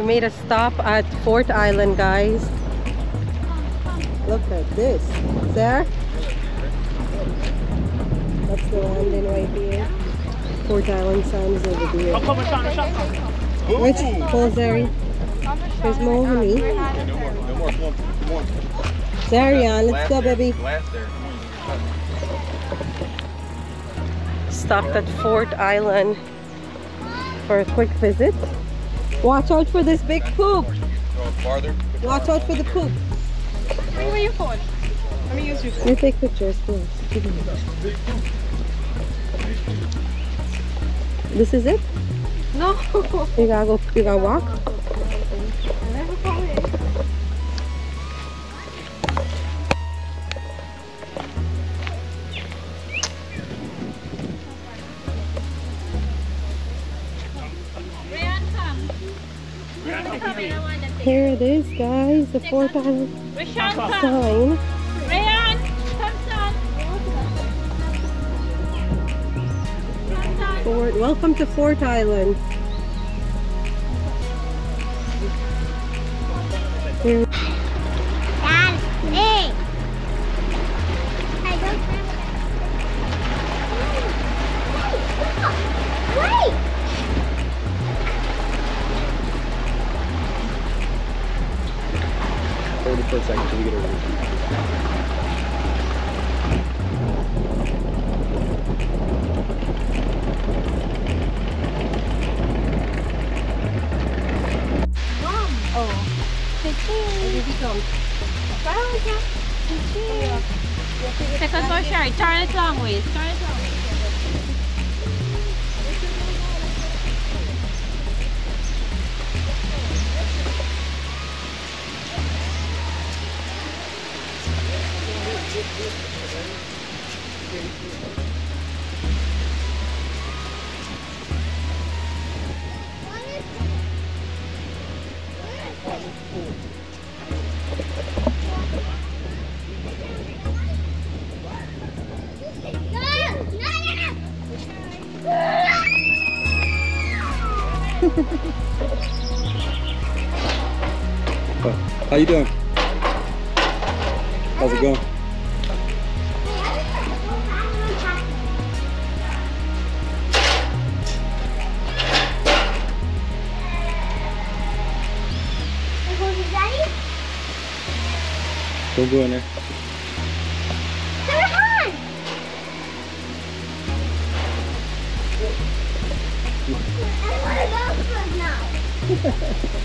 We made a stop at Fort Island, guys. Look at this. There. That's the landing right here. Fort Island sign is over there. Rich, pull Zari. There's more honey. No more, no more, come on, come on. Zarian, let's go, baby. Stopped at Fort Island for a quick visit. Watch out for this big poop. Watch out for the poop. Where your phone? Let me use your phone. You take pictures first. This is it? No. You gotta go, you gotta walk? It is, guys. The Fort Island sign. Rayan, come. Fort, welcome to Fort Island. Here, for a second till we get over here. You doing? How's it going? Don't go in there. No,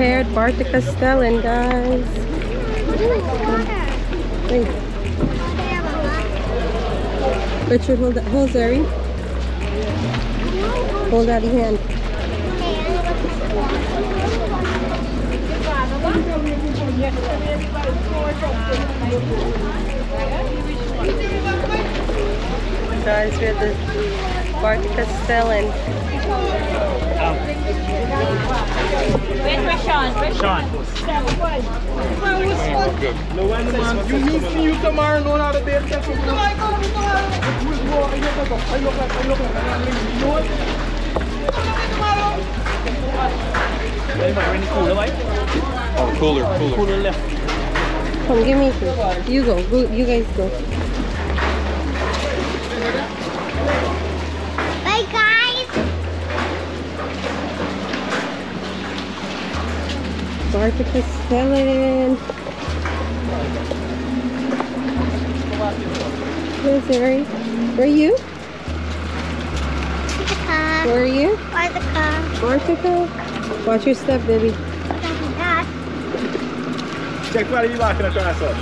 we're here Castellan, guys. Wait, Richard, hold that, hold Zari. Hold daddy hand. Guys, we're at the Bartica Stelling. No wonder, man. You need to you tomorrow, know how to be successful. No, I gotta be tomorrow. I look like, I look like, I look you know what? Oh, cooler, cooler. Come, give me food. You go. go. You guys go. Bartica Stelling. Where's Ari? Where are you? The car. Where are you? Why the car? Bartica? Watch your step, baby. Dad. Check for the back in the transfer.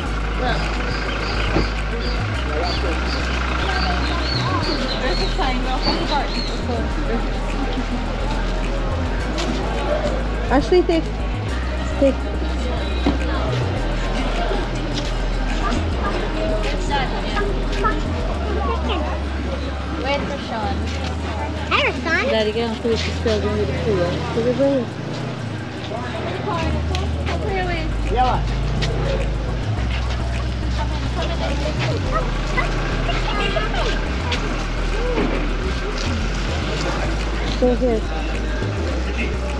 Ashley, take. Take. Wait for Sean. Daddy, get off the still going to the pool. Look at that. Go ahead.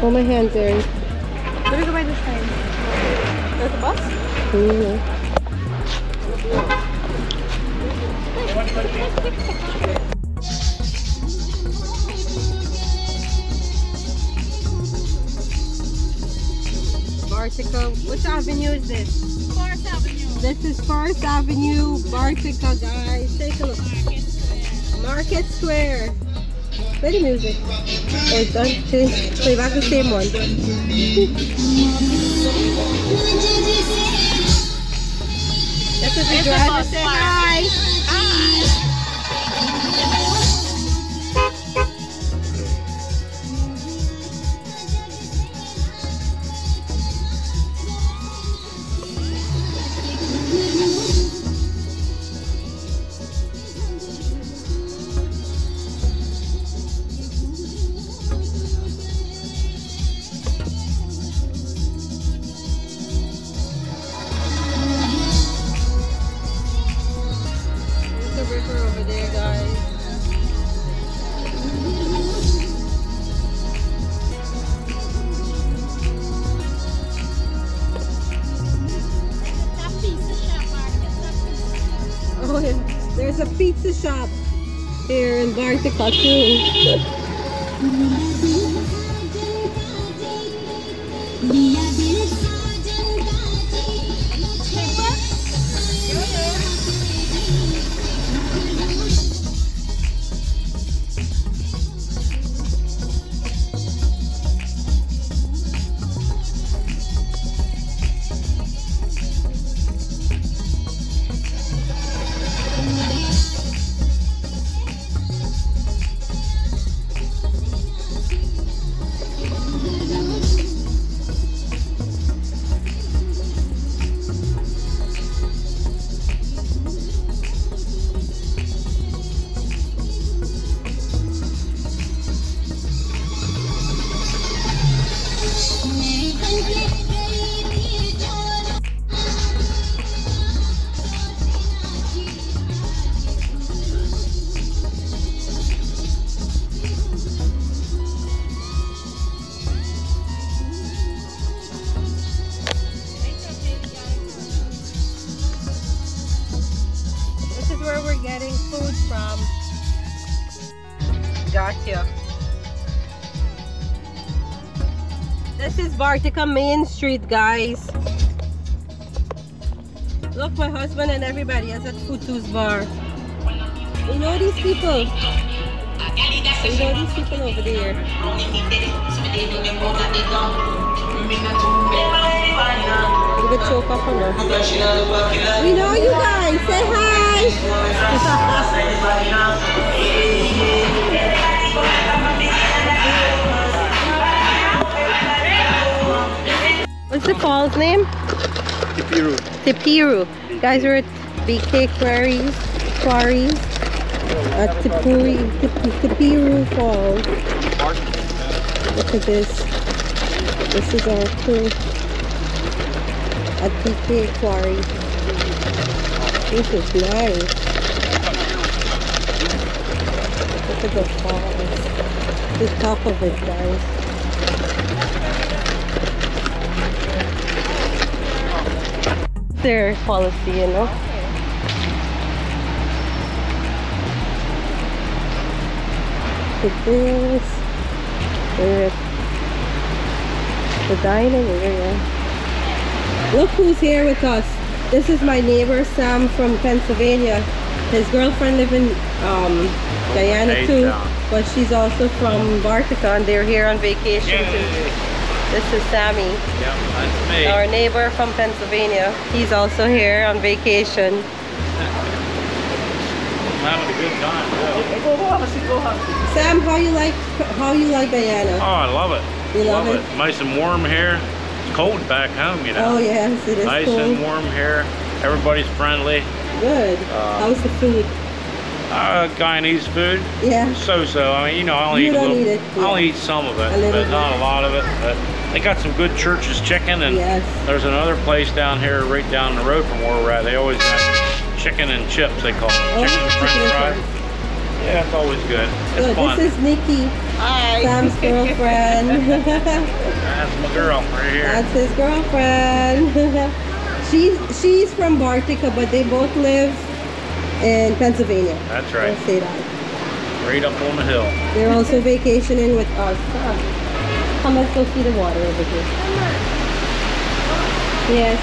Hold my hands, Ari. Let me go by this side. There's a bus? Mhm. Bartica, which avenue is this? Forest Avenue. This is Forest Avenue, Bartica, guys. Take a look. Market Square. Play the music. Oh, it's done. Play, play back the same one. This is the driver. Say hi. There's there, guys. Oh, yeah. There's a pizza shop here in Bartica. getting food from. Gotcha. This is Bartica Main Street, guys. Look, my husband and everybody is at Futu's bar. You know these people? You know these people over there? We know you guys. Say hi. What's the fall's name? Teperu. Teperu. Guys, we're at BK Quarries. Quarries. At Tipuri, Teperu Falls. Look at this. This is our crew at BK Quarry. This is nice. Look at the falls. The top of it, guys. Their policy, you know. This. We're at the dining area. Look who's here with us. This is my neighbor Sam from Pennsylvania. His girlfriend lives in um, Guyana Hey, too, but she's also from Bartica and they're here on vacation too. This is Sammy, Yep, that's me. our neighbor from Pennsylvania. He's also here on vacation. I'm having a good time. Sam, how you like how you like Guyana? Oh, I love it. You love it? Nice and warm here. Cold back home, you know. Oh yes, it is nice cool. and warm here. Everybody's friendly. Good. Uh, How's the food? Uh, Guyanese food, Yeah. so-so. I mean, you know, I only You eat a little. eat it, I only eat some of it, but not a lot of it. But they got some good Church's chicken, and Yes. there's another place down here, right down the road from where we're at. They always got chicken and chips. They call it Oh, chicken and French fries. fries. Yeah, it's always good. It's Good. fun. This is Nikki, Sam's girlfriend. That's my girl right here. That's his girlfriend. she's she's from Bartica, but they both live in Pennsylvania. That's right. Let's say that. Right up on the hill. They're also vacationing with us. Come let's go see the water over here. Yes.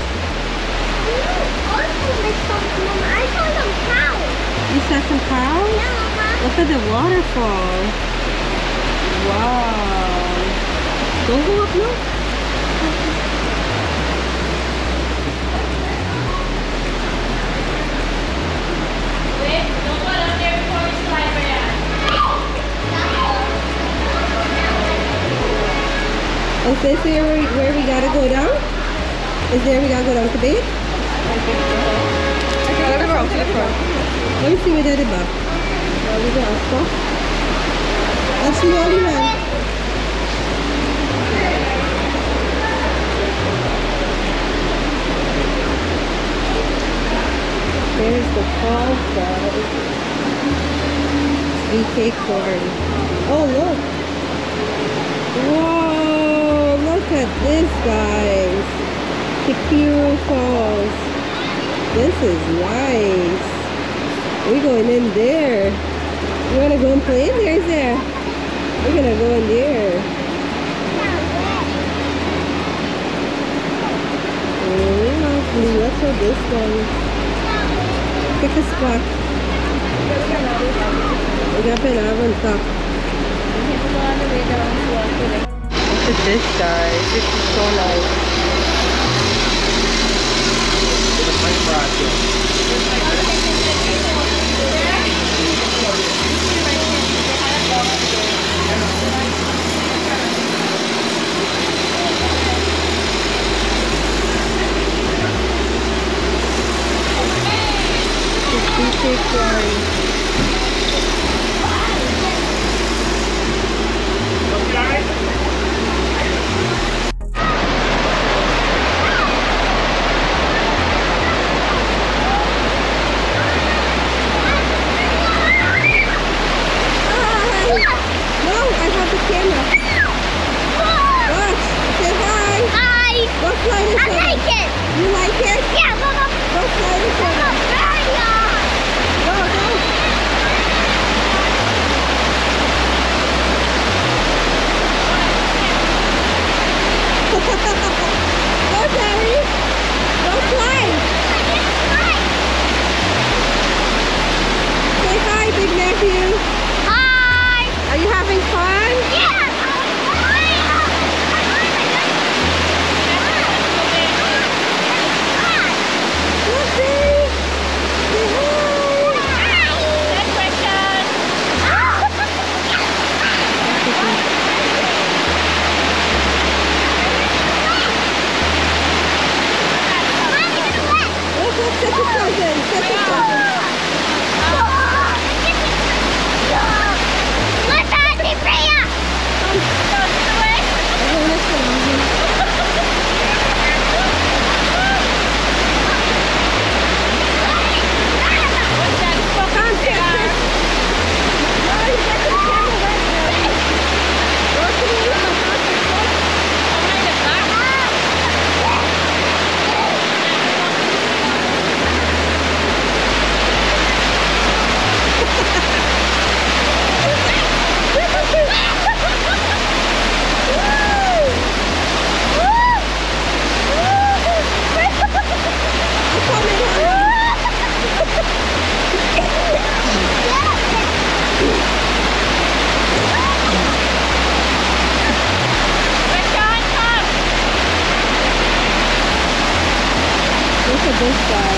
Also, make some, Mama, I saw some cows. You saw some cows? Yeah, uh-huh. Look at the waterfall. Wow. Don't go up now. Is this here where, where we gotta go down? Is there we gotta go down to bed? To the front, to the front. Let me see where that is about. Oh, we got all you have. There's the falls, guys. BK Quarry. Oh, look. Whoa, look at this, guys. Teperu Falls. This is nice. We're going in there. You wanna go and play in there? Is there? We're gonna go in there. Oh. Let's go this one. Pick a spot. We got Penab on top. Look at this, guy. This is so nice. Are you having fun? Yeah! Mommy, do it! Look, look, look, this guy.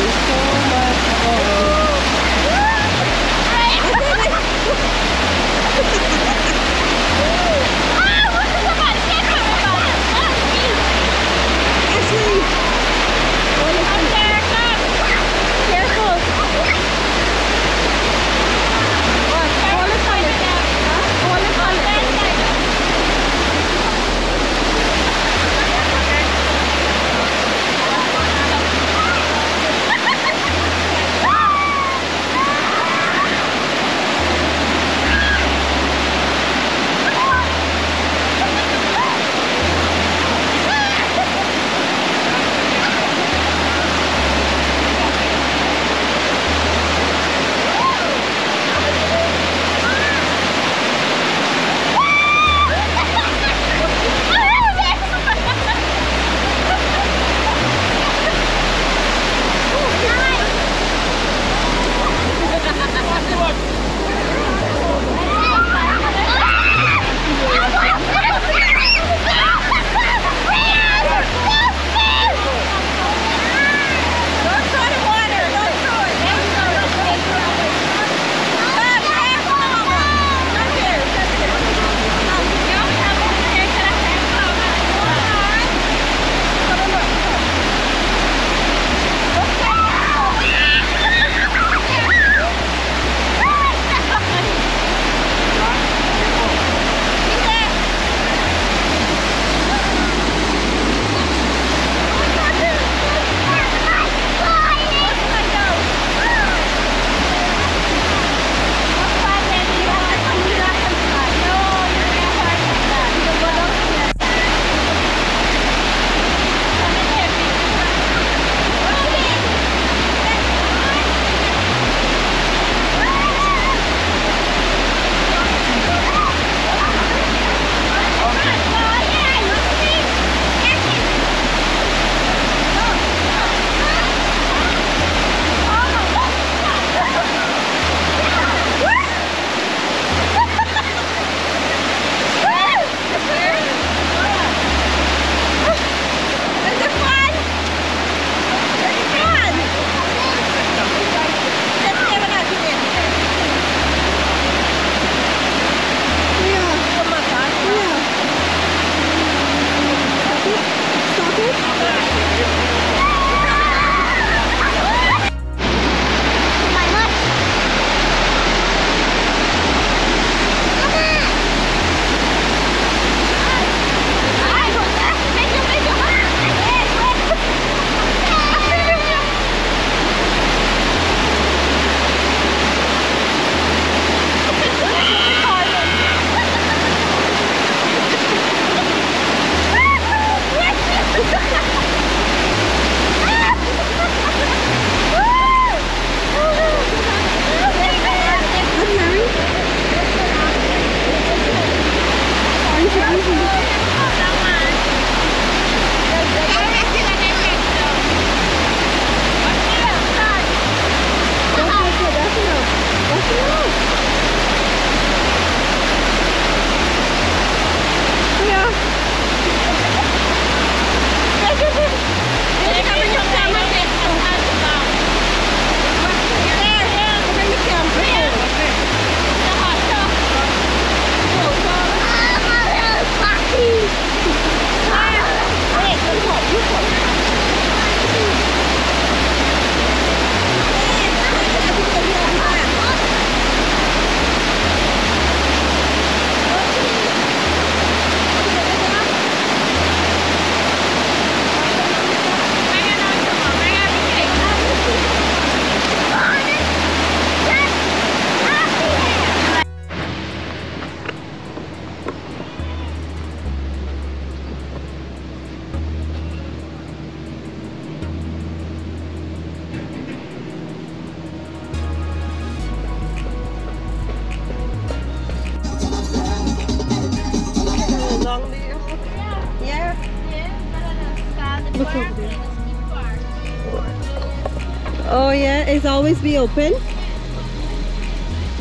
Always be open.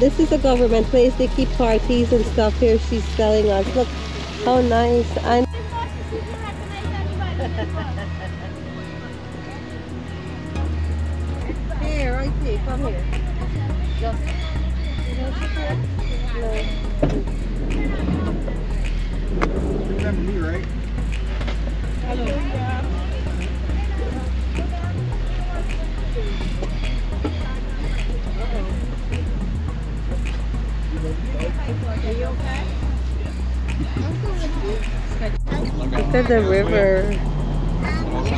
This is a government place. They keep parties and stuff here. She's telling us. Look how nice. And here, I see. Come here. Just. Remember me, right? Look at the river.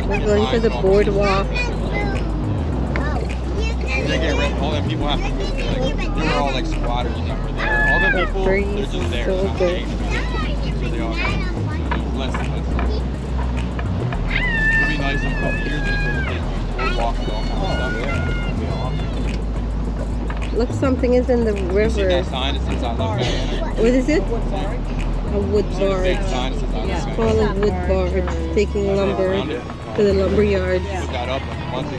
We're going to the boardwalk. They get rid all them people have to move. Like, they were all like squatters that were there. All the The people, they're just there. so good. So they all got less and less. It'd be nice in a couple years if they get boardwalk and all of stuff. Look, something is in the You see river. that sign that says I love Guyana? What is it? A wood See the big barge. sign that says I love Guyana? A wood barge taking lumber to the lumber yards. Put that up like a.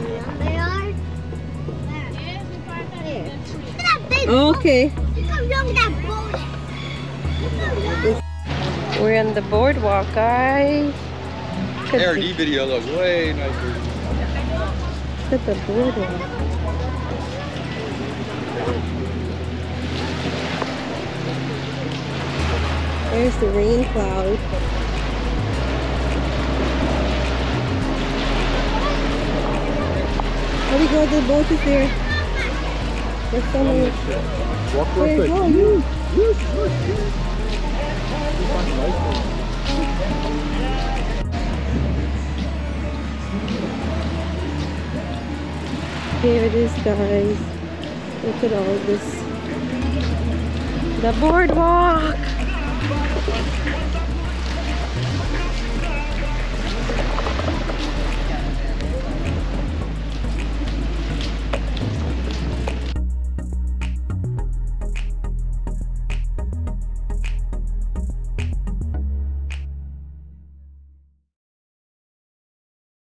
Oh, okay, Look at that boat. we're on the boardwalk, guys. Look at the, ARD video looks way nicer. look at the boardwalk. There's the rain cloud. Oh, we go, the boat is there. There's so many. Oh, Walk real quick. go, you. Yes, yes. Here it is, guys. Look at all this. The boardwalk. Thank you.